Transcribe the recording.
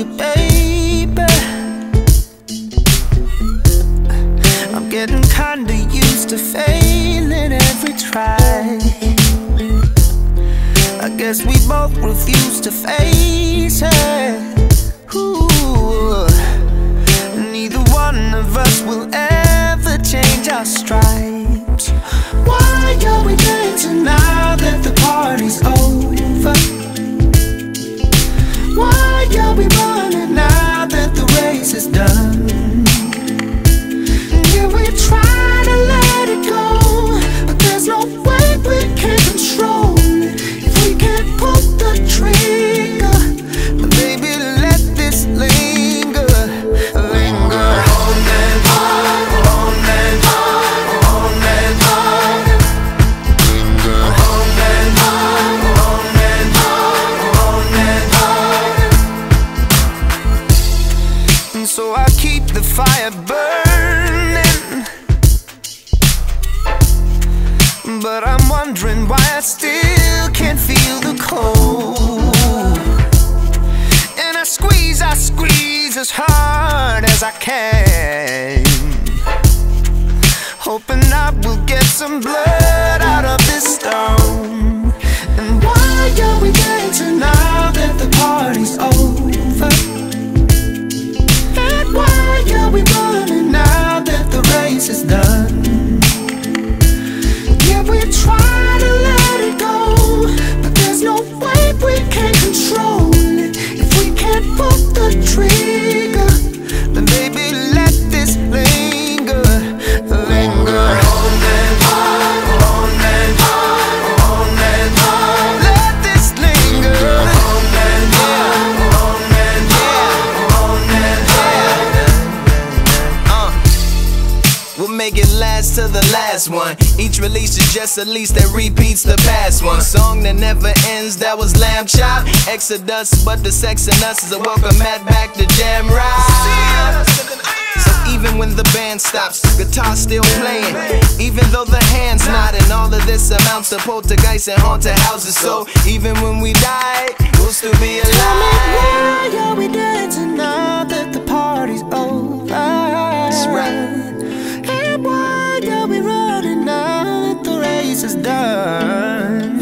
you, baby. I'm getting kinda used to failing every try. I guess we both refuse to face it. Ooh. Neither one of us will ever is done? So I keep the fire burning. But I'm wondering why I still can't feel the cold. And I squeeze, I squeeze as hard as I can. Hoping I will get some blood make it last to the last one. Each release is just a lease that repeats the past one. Song that never ends, that was Lamb Chop. Exodus, but the sex in us is a welcome mat back to Jam Rock. So even when the band stops, guitar still playing. Even though the hands not, and all of this amounts to poltergeist and haunted houses. So even when we die, this is done.